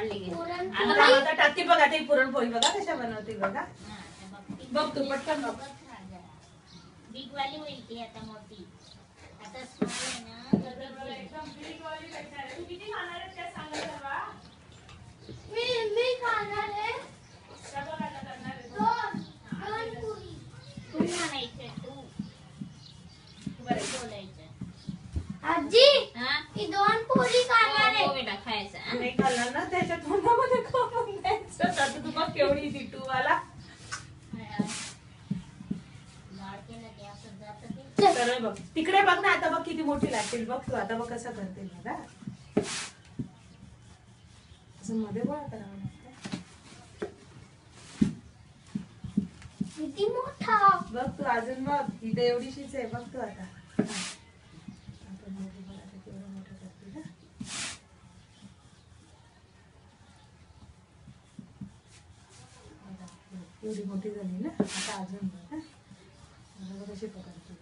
काढली. आता आता टाकते बघ ही पुरणपोळी बघा कशा बनवते बघा बघ ती. तू पटकन बघ. Big वाली होईल ती आता मोठी आता small आहे ना तर big होईल. एकदम big वाली भेटणार आहे. तू किती खाणार आहेस काय सांगा सर्वा? मी मी खाणार आहे त्या बघ आता करणार आहे. दोन दोन पुरी तू आणायचं तू तू बरं आहे. बोलायचं आजी हा ही दोन पुरी खाणार हो, आहे हो बेटा खायचं हा? नाही खाल्लं ना त्याच्या तोंडामध्ये खाऊन द्यायचं आता तू बघ केवढी ती वाला? सरळ बघ. तिकडे बघ ना आता बघ किती मोठी लागतील बघ. तू आता बघ कसं करते असं मध्ये गोळा करावं लागतं. किती मोठा? बघ तू अजून बघ. इथे एवढीशीच आहे बघ तू आता हा. आपण मोठी बघ आता केवढं मोठं करते ना बघा, एवढी मोठी झाली ना आता अजून बघ. कशी पकडते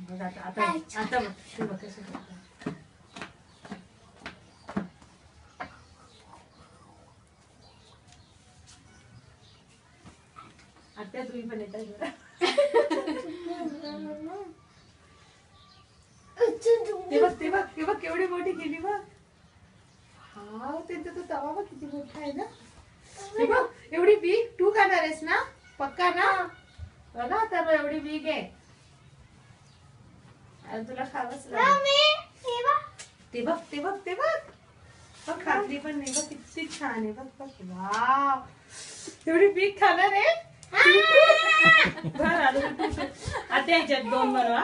बघ आता आता आता बघ तू बघ कशी करते आत्या तुम्ही पण येतात जरा. ते बघ ते बघ ते बघ केवढी मोठी केली बघ. हा त्यांचा तो तवा बघ किती मोठा आहे ना. हे बघ एवढी बीग तू खाणार आहेस ना? पक्का ना? ना तर एवढी बीग आहे. तुला खावंच लागेल. बघ. ते बघ ते बघ ते बघ. बघ खाल्ली पण नाही बघ किती छान आहे. बघ बघ. वाव. एवढी बीग खाणार आहे? बरं, आता याच्यात दोन बनवा